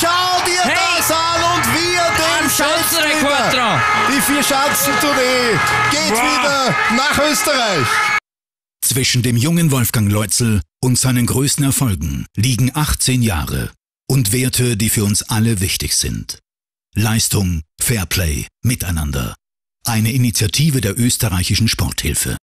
schau dir Hey! das an und wir den Am Schanzenrekord dran. Die vier Schanzentournee geht Wow. wieder nach Österreich. Zwischen dem jungen Wolfgang Leutzel und seinen größten Erfolgen liegen 18 Jahre und Werte, die für uns alle wichtig sind. Leistung, Fairplay, Miteinander. Eine Initiative der österreichischen Sporthilfe.